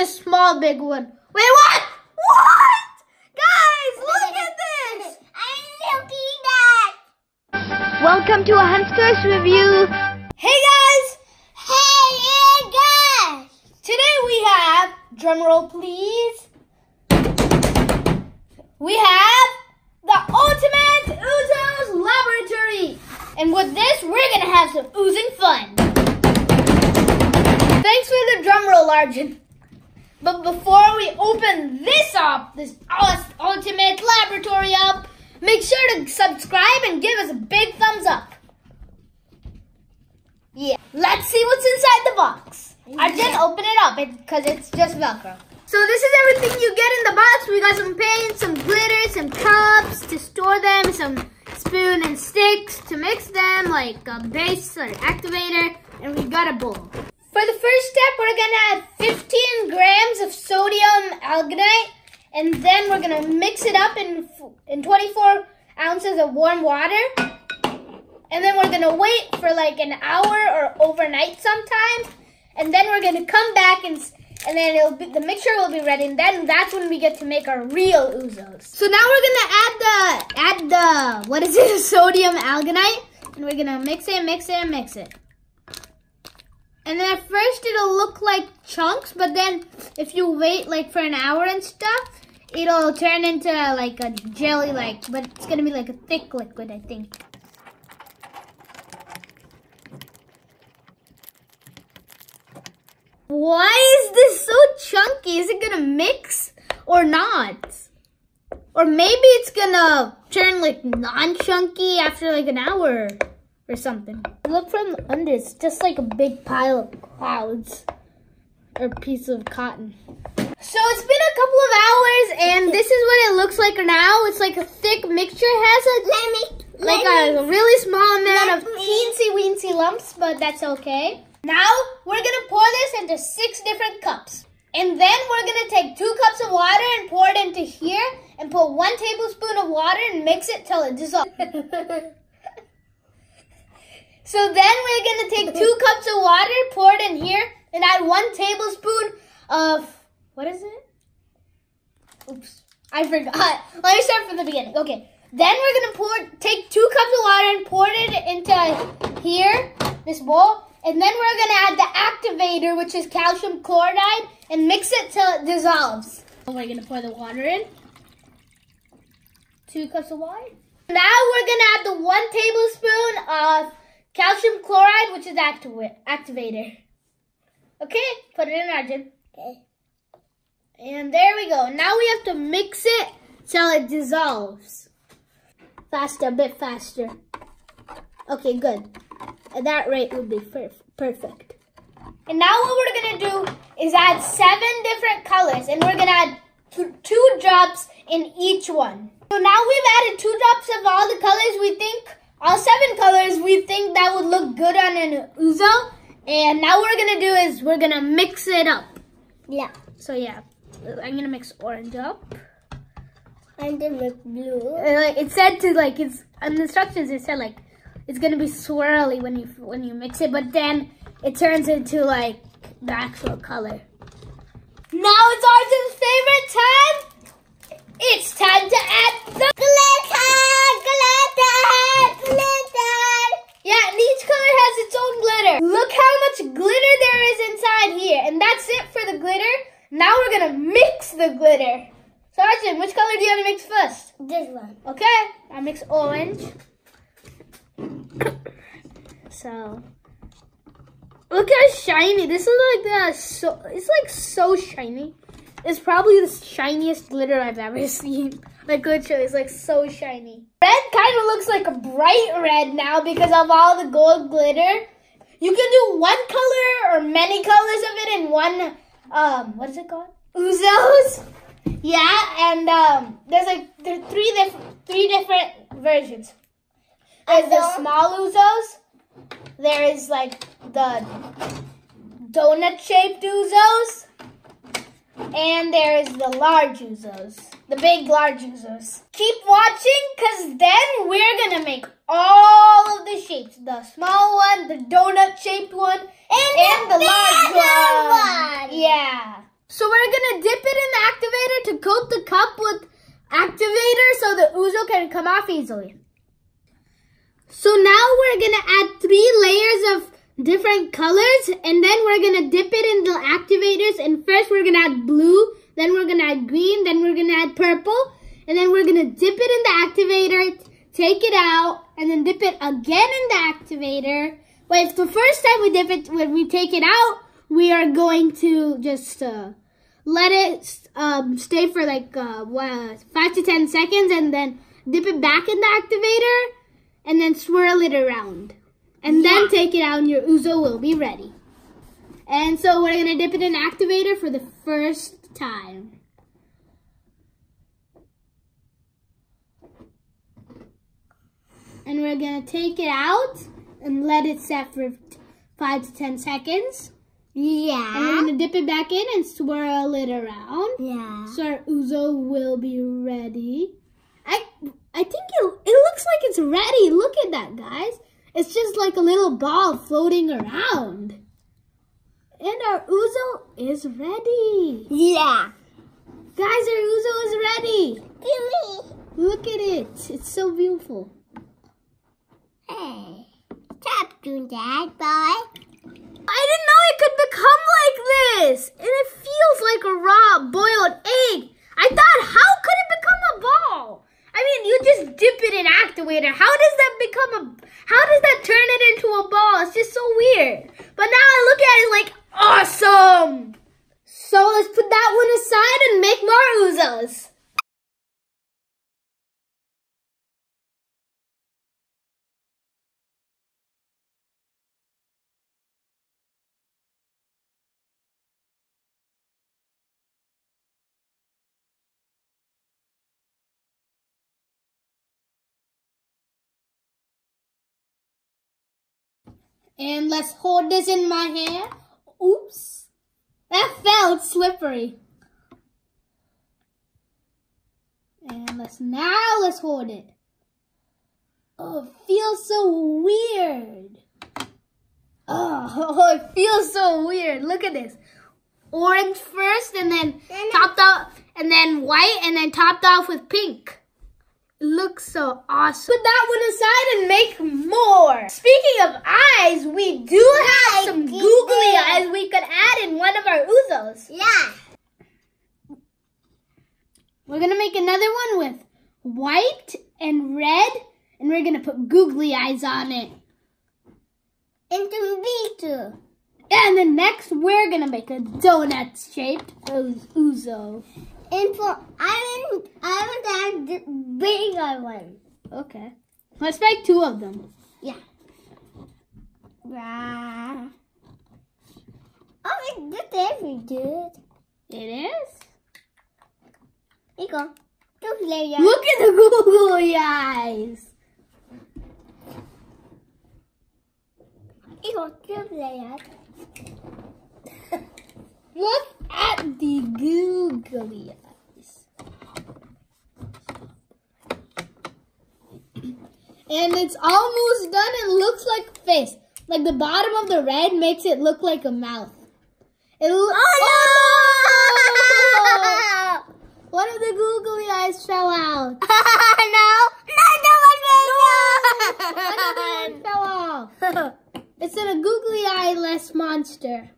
this small big one. Wait, what? What? Guys, look at this. I'm looking at. Welcome to Ahan's Toys review. Hey guys, Hey, guys. today we have, drum roll please. We have the Ultimate Oozos Laboratory. And with this, we're gonna have some oozing fun. Thanks for the drum roll, Arjun. But before we open this up, this ul- Ultimate Laboratory up, make sure to subscribe and give us a big thumbs up. Yeah, let's see what's inside the box. Arjun, open it up because it's just Velcro. So this is everything you get in the box. We got some paint, some glitter, some cups to store them, some spoon and sticks to mix them, like a base or activator, and we got a bowl. For the first step, we're gonna add 15 grams of sodium alginate, and then we're gonna mix it up in in 24 ounces of warm water. And then we're gonna wait for like an hour or overnight sometimes. And then we're gonna come back and and then it'll be the mixture will be ready. And then that's when we get to make our real oozos. So now we're gonna add the add the what is it? Sodium alginate. And we're gonna mix it, mix it, and mix it. And then at first it'll look like chunks, but then if you wait like for an hour and stuff, it'll turn into like a jelly like, but it's gonna be like a thick liquid, I think. Why is this so chunky? Is it gonna mix or not? Or maybe it's gonna turn like non-chunky after like an hour or something. Look from under, it's just like a big pile of clouds or piece of cotton. So it's been a couple of hours and this is what it looks like now. It's like a thick mixture. It has a me. like a me- really small amount of teensy weensy lumps, but that's okay. Now we're gonna pour this into six different cups. And then we're gonna take two cups of water and pour it into here and put one tablespoon of water and mix it till it dissolves. so then we're gonna take two cups of water, pour it in here, and add one tablespoon of what is it? Oops, I forgot. Let me start from the beginning. Okay. Then we're gonna pour, take two cups of water and pour it into here, this bowl, and then we're gonna add the activator, which is calcium chloride, and mix it till it dissolves. We're gonna pour the water in. Two cups of water. Now we're gonna add the one tablespoon of calcium chloride, which is activa- activator. Okay, put it in, Arjun. Okay. And there we go. Now we have to mix it till it dissolves. Faster, a bit faster. Okay, good. At that rate would be perf- perfect. And now what we're gonna do is add seven different colors, and we're gonna add two, two drops in each one. So now we've added two drops of all the colors we think, all seven colors we think that would look good on an Oozo. And now what we're gonna do is we're gonna mix it up. Yeah. So yeah, I'm gonna mix orange up. And then with blue. Uh, like it said to like it's on the instructions. It said like it's gonna be swirly when you when you mix it, but then it turns into like the actual color. Now it's Arjun's favorite time. It's time to add the Glitter, glitter, glitter. yeah. And each color has its own glitter. Look how much glitter there is inside here, and that's it for the glitter. Now we're gonna mix the glitter. So Arjun, which color do you want to mix first? This one. Okay, Mix orange. so, look how shiny. This is like the so. It's like so shiny. It's probably the shiniest glitter I've ever seen. Like literally, it's like so shiny. Red kind of looks like a bright red now because of all the gold glitter. You can do one color or many colors of it in one. Um, what is it called? Oozos. Yeah, and um, there's like there's three different three different versions. There's the small Oozos. There is like the donut shaped Oozos, and there is the large Oozos, the big large Oozos. Keep watching, cause then we're gonna make all of the shapes: the small one, the donut shaped one, and, the, large one. one. Yeah. So we're gonna dip it in the activator to coat the cup with activator so the oozo can come off easily. So now we're gonna add three layers of different colors and then we're gonna dip it in the activators and first we're gonna add blue, then we're gonna add green, then we're gonna add purple, and then we're gonna dip it in the activator, take it out, and then dip it again in the activator. But if the first time we dip it, when we take it out, we are going to just uh, let it um, stay for like uh, what, five to ten seconds, and then dip it back in the activator, and then swirl it around, and then take it out, and your oozo will be ready. And so we're gonna dip it in activator for the first time. And we're gonna take it out and let it set for five to ten seconds. And we're gonna dip it back in and swirl it around. Yeah. So our oozo will be ready. I I think it, it looks like it's ready. Look at that, guys. It's just like a little ball floating around. And our oozo is ready. Yeah. Guys, our oozo is ready. Look at it. It's so beautiful. Hey. Stop doing that, boy. I didn't know it could become like this. And it feels like a raw boiled egg. I thought, how could it become a ball? I mean, you just dip it in activator. How does that become a, how does that turn it into a ball? It's just so weird. But now I look at it like, awesome. So let's put that one aside and make more oozos. And let's hold this in my hand. Oops. That felt slippery. And let's now let's hold it. Oh, it feels so weird. Oh, it feels so weird. Look at this. Orange first and then topped off and then white and then topped off with pink. It looks so awesome. Put that one aside and make more. Speaking of eyes, we do have some googly eyes we could add in one of our oozos. Yeah. We're gonna make another one with white and red, and we're gonna put googly eyes on it. And some. And then next, we're gonna make a donut shaped for I want I want the bigger one. Okay. Let's make two of them. Yeah. Rah. Oh, it's just every dude. It is. Here you go. Look at the googly eyes. Here you go. Two layers. Look at the googly eyes. And almost done. It looks like a face. Like the bottom of the red makes it look like a mouth. It lo- Oh, no! Oh! One of the googly eyes fell out. no! Another one! Another one fell off. It's in a googly eye-less monster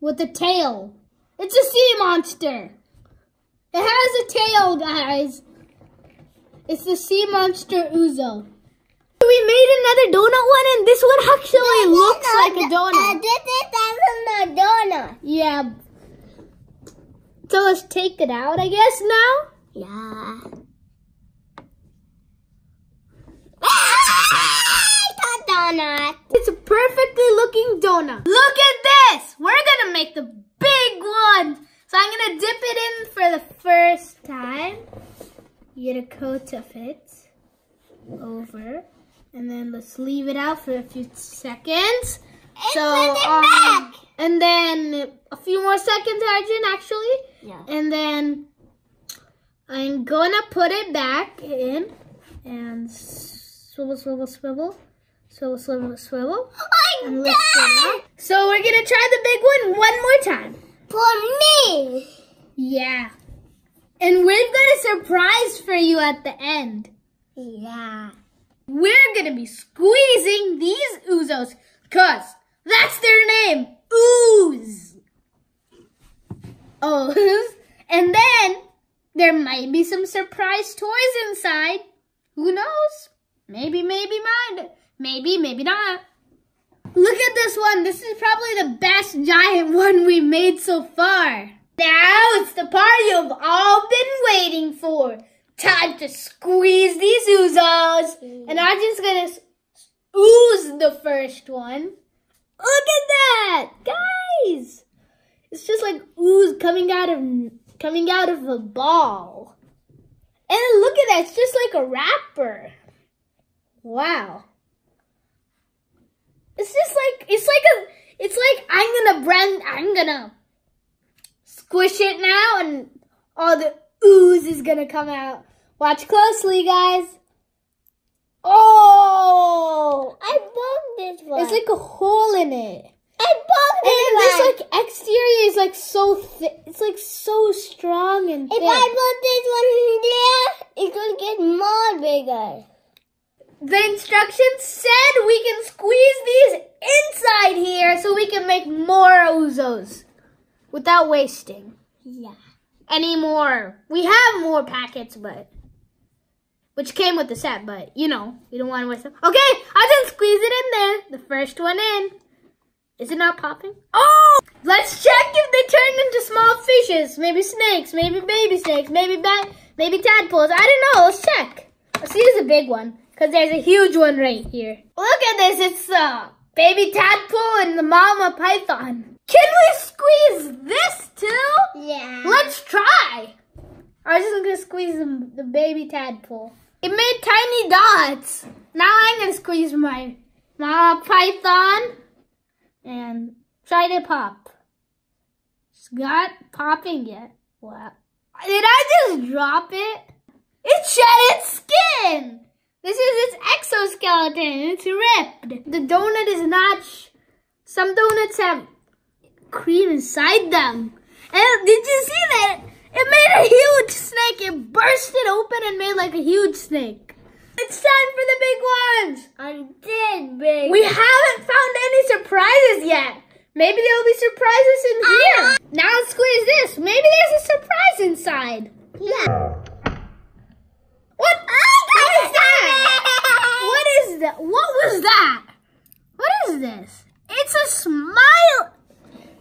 with a tail. It's a sea monster. It has a tail, guys. It's the sea monster Oozo. We made another donut one, and this one actually looks like a Uh, donut. this is a donut. Yeah. So let's take it out, I guess, now. Yeah. It's a donut. It's a perfectly looking donut. Look at this! We're gonna make the big one. So I'm gonna dip it in for the first time. Get a coat of it over. And then let's leave it out for a few seconds. so, put it um, back. and then a few more seconds, Arjun, actually. Yeah. And then I'm gonna put it back in and swivel, swivel, swivel, swivel, swivel, swivel. Oh And my god! So we're gonna try the big one one more time. for me. Yeah. And we've got a surprise for you at the end. Yeah. We're gonna be squeezing these oozos, cause that's their name, ooze. O's. And then there might be some surprise toys inside. Who knows? Maybe, maybe mine. Maybe, maybe not. Look at this one. This is probably the best giant one we made so far. Now it's the party you've all been waiting for. Time to squeeze these oozos. And I'm just gonna ooze the first one. Look at that, guys! It's just like ooze coming out of coming out of a ball. And look at that, it's just like a wrapper. Wow. It's just like it's like a it's like I'm gonna brand I'm gonna squish it now and all the ooze is gonna come out. Watch closely, guys. Oh, I bumped this one. it's like a hole in it. I bumped And this this like exterior is like so thick. It's like so strong and if thick. I put this one in there, it's gonna get more bigger. The instructions said we can squeeze these inside here so we can make more oozos without wasting Yeah. Any more. We have more packets, but which came with the set, but you know, we don't want to waste them. Okay, I just squeeze it in there. The first one in. Is it not popping? Oh! Let's check if they turn into small fishes. Maybe snakes, maybe baby snakes, maybe bat, maybe tadpoles. I don't know. Let's check. Let's see there's a big one. Because there's a huge one right here. Look at this. It's the baby tadpole and the mama python. Can we squeeze this too? Yeah. Let's try. I was just gonna squeeze the, the baby tadpole. It made tiny dots. Now I'm gonna squeeze my mama python and try to pop. It's not popping yet. Wow. Did I just drop it? It shed its skin. This is its exoskeleton. It's ripped. The donut is not. Some donuts have cream inside them. And did you see that? It made a huge snake. It burst it open and made like a huge snake. It's time for the big ones. I'm dead big. We haven't found any surprises yet. Maybe there'll be surprises in here. Now let's squeeze this. Maybe there's a surprise inside. yeah. What? Oh, what is that? What is that? What was that? What is this? It's a smile.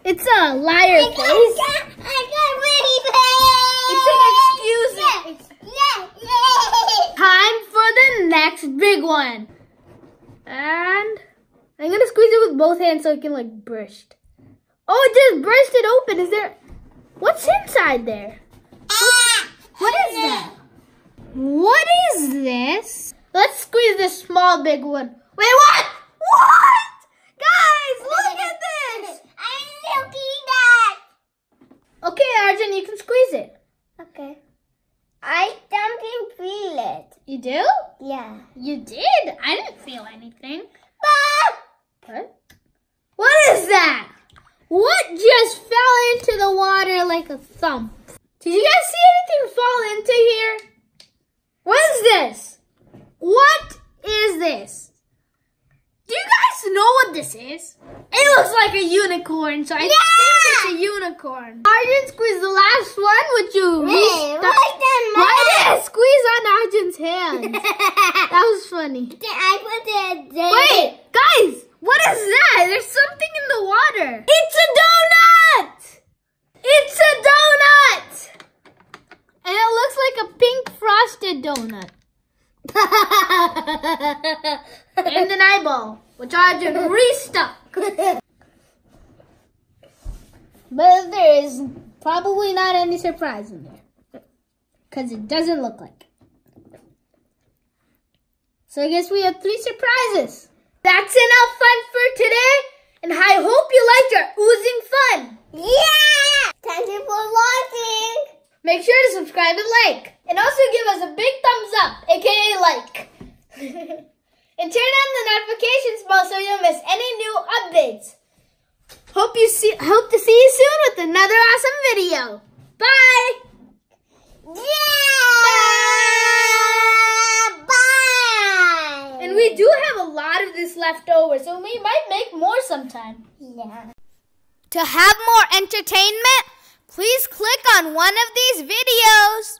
It's a liar I face. got, I got really It's an excuse. Yeah, yeah. Time for the next big one. And I'm gonna squeeze it with both hands so it can like burst. Oh, it just burst it open. Is there? What's inside there? What is that? What is this? Let's squeeze this small big one. Wait, what? What? Guys, look at this. I'm looking that. Okay, Arjun, you can squeeze it. Okay. I don't feel it. You do? Yeah. You did? I didn't feel anything. But What? What is that? What just fell into the water like a thump? Did you guys see anything fall into here? What is this? What is this? Do you guys know what this is? It looks like a unicorn, so I think it's a unicorn. Arjun squeezed the last one, which you Wait, reached. why then Why did it squeeze on Arjun's hand? that was funny. I put it there. Wait, guys, what is that? There's something in the water. It's a donut! It's a donut! And it looks like a pink frosted donut. and an eyeball, which I just restuck. But there is probably not any surprise in there. Because it doesn't look like it. So I guess we have three surprises. That's enough fun for today. And I hope you liked our oozing fun. Yeah! Thank you for watching. Make sure to subscribe and like. And also give us a big thumbs up, aka like. and turn on the notifications bell so you don't miss any new updates. Hope you see hope to see you soon with another awesome video. Bye. Yeah! Bye! And we do have a lot of this left over, so we might make more sometime. Yeah. To have more entertainment, please click on one of these videos.